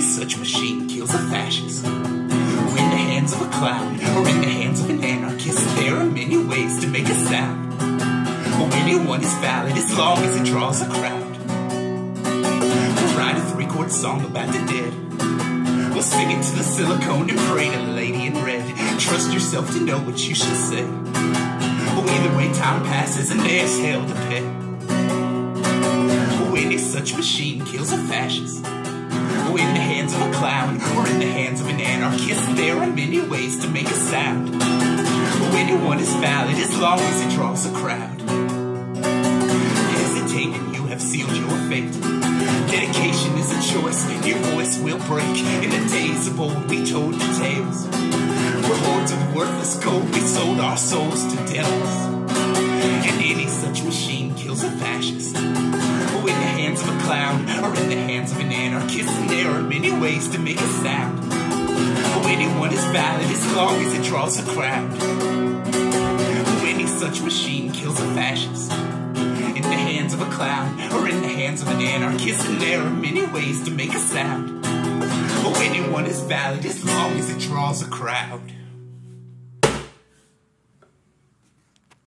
machine kills a fascist, or in the hands of a clown, or in the hands of an anarchist, there are many ways to make a sound. But anyone is valid as long as it draws a crowd. We'll write a three-chord song about the dead. We'll sing it to the silicone and pray to the lady in red. Trust yourself to know what you should say. Oh, either way, time passes and there's hell to pay. Any such machine kills a fascist. In the hands of a clown or in the hands of an anarchist, there are many ways to make a sound. Anyone is valid as long as it draws a crowd. Hesitate and you have sealed your fate. Dedication is a choice, your voice will break. In the days of old, we told the tales. We're of worthless gold, we sold our souls to devils. And any such machine kills a fascist. In the hands of a clown, or in the hands of an anarchist, and there are many ways to make a sound. Oh, anyone is valid as long as it draws a crowd. Any such machine kills a fascist. In the hands of a clown, or in the hands of an anarchist, and there are many ways to make a sound. Oh, anyone is valid as long as it draws a crowd.